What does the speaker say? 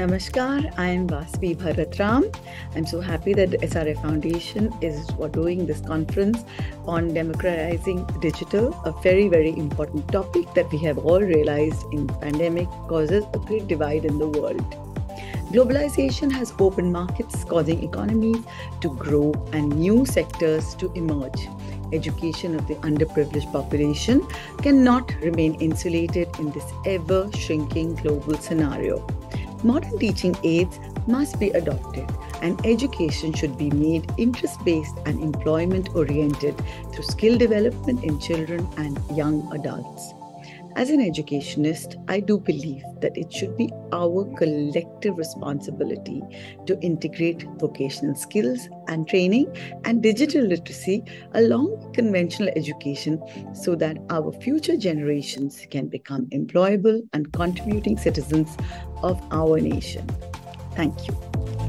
Namaskar, I am Vasvi Bharat Ram. I'm so happy that the SRF Foundation is doing this conference on democratizing digital, a very, very important topic that we have all realized in pandemic causes a great divide in the world. Globalization has opened markets, causing economies to grow and new sectors to emerge. Education of the underprivileged population cannot remain insulated in this ever shrinking global scenario. Modern teaching aids must be adopted, and education should be made interest based and employment oriented through skill development in children and young adults. As an educationist, I do believe that it should be our collective responsibility to integrate vocational skills and training and digital literacy along with conventional education so that our future generations can become employable and contributing citizens of our nation. Thank you.